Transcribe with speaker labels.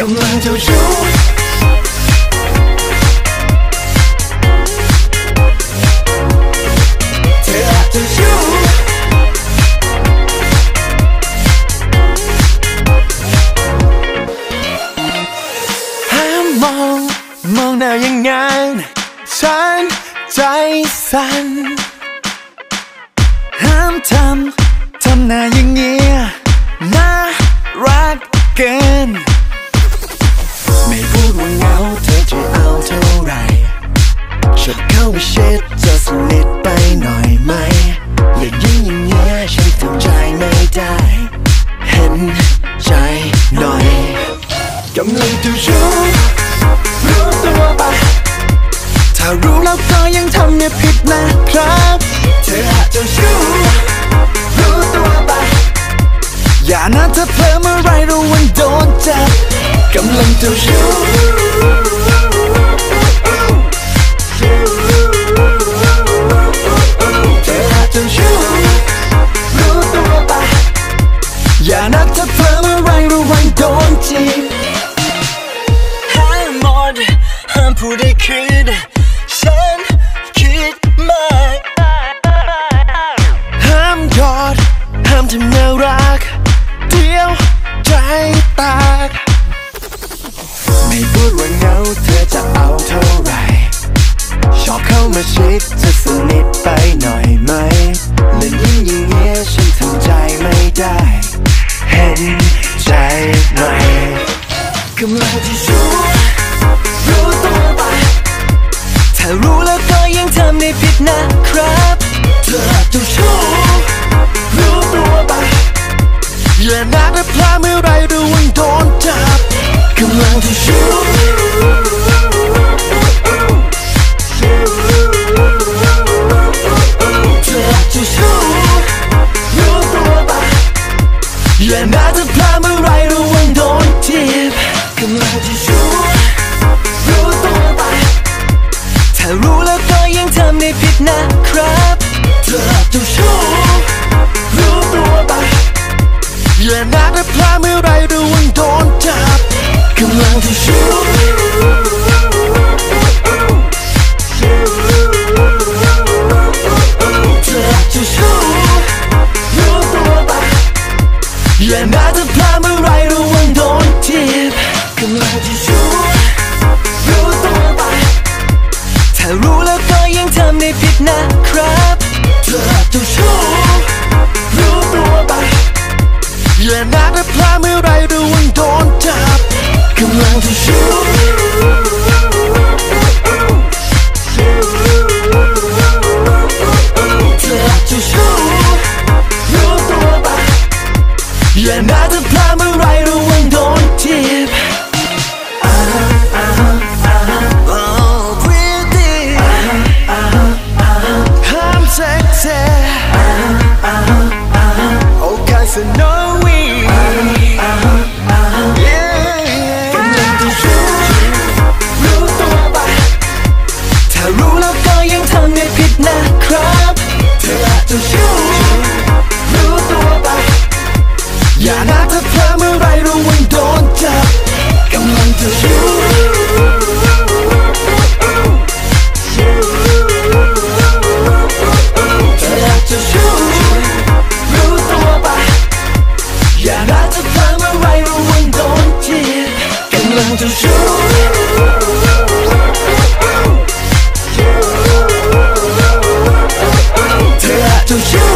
Speaker 1: cầm lên theo dấu มองแนวยังไง ฉันใจสั่นห้ามทำ ทำหน้าอย่างเงี้ย จะสนิทไปหน่อยไหมหรือยิ่งอย่างเงี้ยฉันทำใจไม่ได้ เห็นใจหน่อยกำลังจะรู้รู้ตัวปะถ้ารู้แล้วก็ยังทำเนี่ยผิดนะครับเธออาจจะรู้รู้ตัวปะอย่านะถ้าเผลอเมื่อไรระวังโดนจับกำลังจะรู้ นะถ้าเผลอเมื่มอะไรระวังโดนจีบ
Speaker 2: ห้ามหมดห้ามพูดให้คืนฉันคิดมาก
Speaker 1: ห้ามกอดห้ามทำน่ารักเดียวใจแตกไม่พูดว่าเงาเธอจะเอาเท่าไหร่ชอบเข้ามาชิดจะสนิทไปหน่อยไหมและยิ่งอย่างเงี้ยฉันทำใจไม่ได้ นใจหน่อยกำลังจะรู้รู้ตัวไปถ้ารู้แล้วก็ยังทำได้ผิดนะครับเธอจะรู้รู้ตัวไปอย่านัดพลาดเมื่อไรระวังโดนจับกำลังจะรู้ อยู่รู้ตัวไปถ้ารู้แล้วก็ยังทำได้ผิดนะครับเธออาจจะรู้รู้ตัวไปอย่านัดพลาดเมื่อไรระวังโดนจับกำลังจะรู้ นจีบ Oh pretty I'm sexy Oh guys I know we Yeah กำลังจะรู้รู้ตัวไปถ้ารู้แล้วก็ยังทำได้ผิดนะครับเธออาจจะรู้ to you.